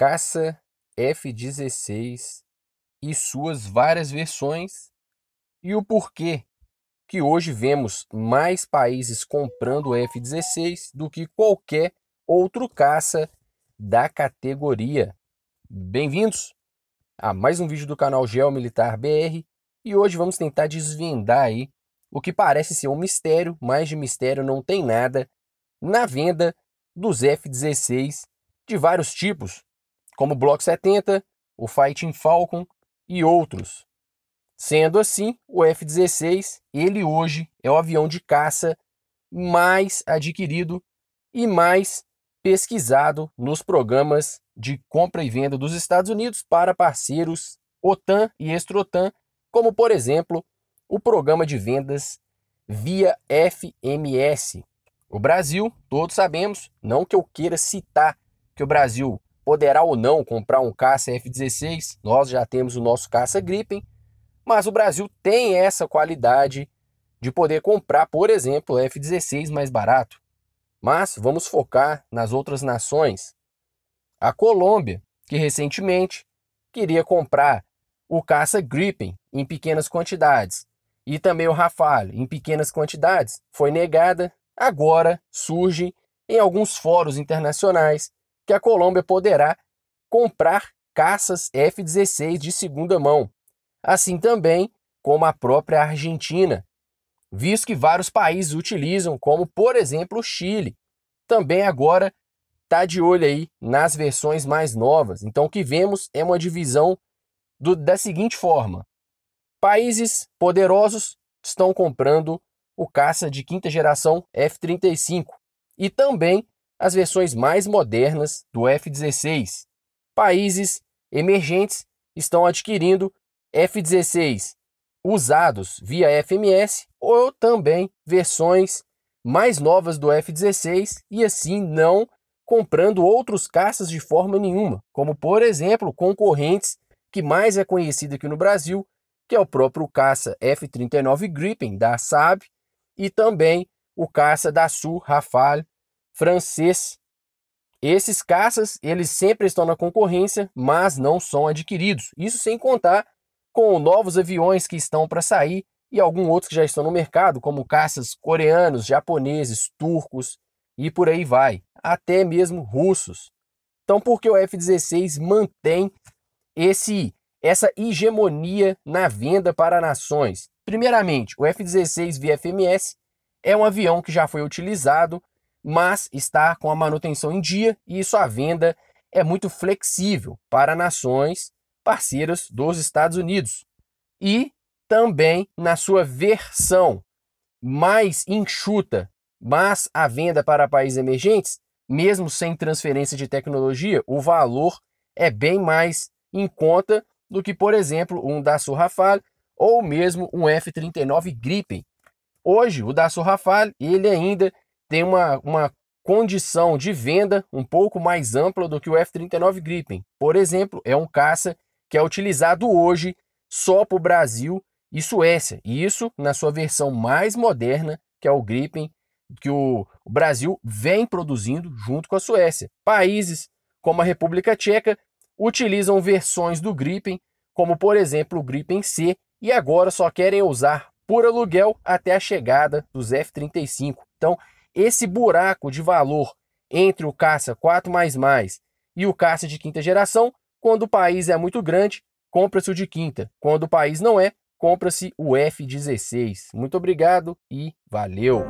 caça F-16 e suas várias versões e o porquê que hoje vemos mais países comprando o F-16 do que qualquer outro caça da categoria. Bem-vindos a mais um vídeo do canal Geomilitar BR e hoje vamos tentar desvendar aí o que parece ser um mistério, mas de mistério não tem nada, na venda dos F-16 de vários tipos, como o Block 70, o Fighting Falcon e outros. Sendo assim, o F-16, ele hoje é o avião de caça mais adquirido e mais pesquisado nos programas de compra e venda dos Estados Unidos para parceiros OTAN e extra-OTAN, como por exemplo, o programa de vendas via FMS. O Brasil, todos sabemos, não que eu queira citar que o Brasil poderá ou não comprar um caça F-16, nós já temos o nosso caça Gripen, mas o Brasil tem essa qualidade de poder comprar, por exemplo, F-16 mais barato. Mas vamos focar nas outras nações. A Colômbia, que recentemente queria comprar o caça Gripen em pequenas quantidades e também o Rafale em pequenas quantidades, foi negada. Agora surge em alguns fóruns internacionais que a Colômbia poderá comprar caças F-16 de segunda mão, assim também como a própria Argentina, visto que vários países utilizam, como por exemplo o Chile. Também agora está de olho aí nas versões mais novas. Então o que vemos é uma divisão do, da seguinte forma: países poderosos estão comprando o caça de quinta geração F-35 e também as versões mais modernas do F-16. Países emergentes estão adquirindo F-16 usados via FMS ou também versões mais novas do F-16 e assim não comprando outros caças de forma nenhuma, como por exemplo concorrentes que mais é conhecido aqui no Brasil, que é o próprio caça F-39 Gripen da Saab e também o caça da Sul Rafale francês. Esses caças, eles sempre estão na concorrência, mas não são adquiridos. Isso sem contar com novos aviões que estão para sair e alguns outros que já estão no mercado, como caças coreanos, japoneses, turcos e por aí vai, até mesmo russos. Então, por que o F-16 mantém esse essa hegemonia na venda para nações? Primeiramente, o F-16 VFMS é um avião que já foi utilizado mas está com a manutenção em dia e sua venda é muito flexível para nações parceiras dos Estados Unidos. E também na sua versão mais enxuta, mas a venda para países emergentes, mesmo sem transferência de tecnologia, o valor é bem mais em conta do que, por exemplo, um Dassault Rafale ou mesmo um F-39 Gripen. Hoje, o Dassault Rafale, ele ainda tem uma, uma condição de venda um pouco mais ampla do que o F-39 Gripen. Por exemplo, é um caça que é utilizado hoje só para o Brasil e Suécia. E isso na sua versão mais moderna, que é o Gripen, que o, Brasil vem produzindo junto com a Suécia. Países como a República Tcheca utilizam versões do Gripen, como por exemplo o Gripen C, e agora só querem usar por aluguel até a chegada dos F-35. Então, esse buraco de valor entre o caça 4 e o caça de quinta geração, quando o país é muito grande, compra-se o de quinta. Quando o país não é, compra-se o F16. Muito obrigado e valeu!